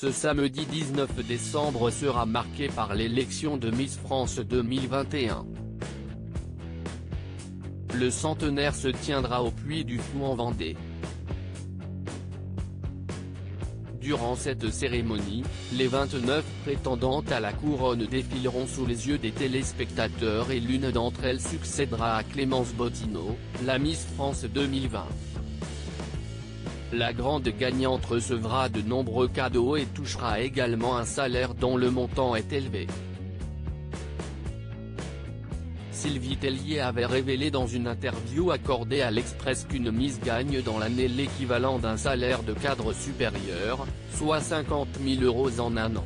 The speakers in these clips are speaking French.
Ce samedi 19 décembre sera marqué par l'élection de Miss France 2021. Le centenaire se tiendra au Puy du Fou en Vendée. Durant cette cérémonie, les 29 prétendantes à la couronne défileront sous les yeux des téléspectateurs et l'une d'entre elles succédera à Clémence Bottineau, la Miss France 2020. La grande gagnante recevra de nombreux cadeaux et touchera également un salaire dont le montant est élevé. Sylvie Tellier avait révélé dans une interview accordée à l'Express qu'une mise gagne dans l'année l'équivalent d'un salaire de cadre supérieur, soit 50 000 euros en un an.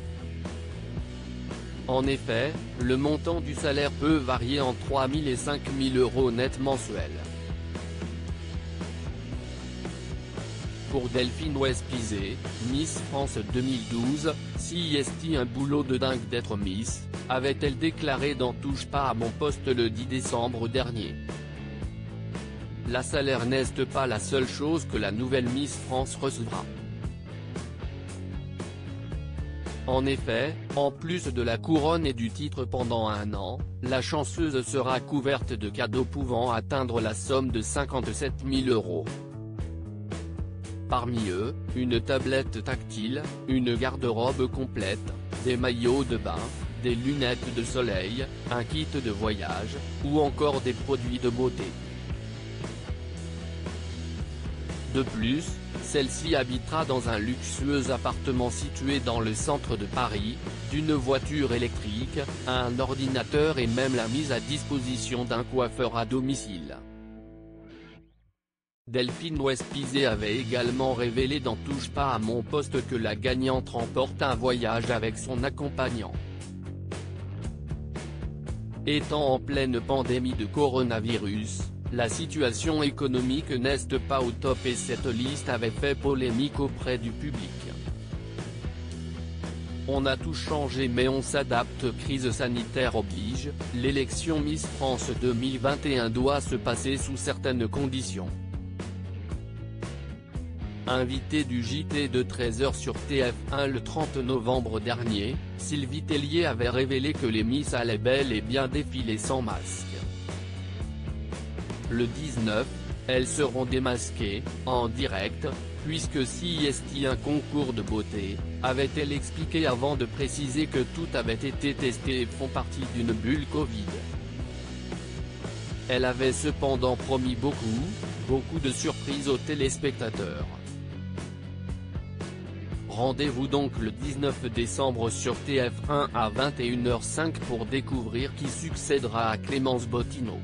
En effet, le montant du salaire peut varier entre 3 000 et 5 000 euros net mensuels. Pour Delphine Westpizé, Miss France 2012, si est un boulot de dingue d'être Miss, avait-elle déclaré dans Touche pas à mon poste le 10 décembre dernier. La salaire n'est pas la seule chose que la nouvelle Miss France recevra. En effet, en plus de la couronne et du titre pendant un an, la chanceuse sera couverte de cadeaux pouvant atteindre la somme de 57 000 euros. Parmi eux, une tablette tactile, une garde-robe complète, des maillots de bain, des lunettes de soleil, un kit de voyage, ou encore des produits de beauté. De plus, celle-ci habitera dans un luxueux appartement situé dans le centre de Paris, d'une voiture électrique, un ordinateur et même la mise à disposition d'un coiffeur à domicile. Delphine Westpizé avait également révélé dans Touche pas à mon poste que la gagnante remporte un voyage avec son accompagnant. Étant en pleine pandémie de coronavirus, la situation économique n'est pas au top et cette liste avait fait polémique auprès du public. On a tout changé mais on s'adapte crise sanitaire oblige, l'élection Miss France 2021 doit se passer sous certaines conditions. Invité du JT de 13h sur TF1 le 30 novembre dernier, Sylvie Tellier avait révélé que les Miss allaient bel et bien défiler sans masque. Le 19, elles seront démasquées, en direct, puisque si est un concours de beauté, avait-elle expliqué avant de préciser que tout avait été testé et font partie d'une bulle Covid. Elle avait cependant promis beaucoup, beaucoup de surprises aux téléspectateurs. Rendez-vous donc le 19 décembre sur TF1 à 21h05 pour découvrir qui succédera à Clémence Bottineau.